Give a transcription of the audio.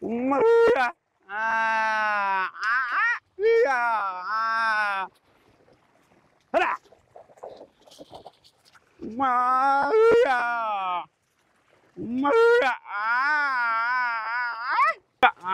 妈呀！啊啊啊！呀啊！来！妈呀！妈呀！啊啊啊！呀啊！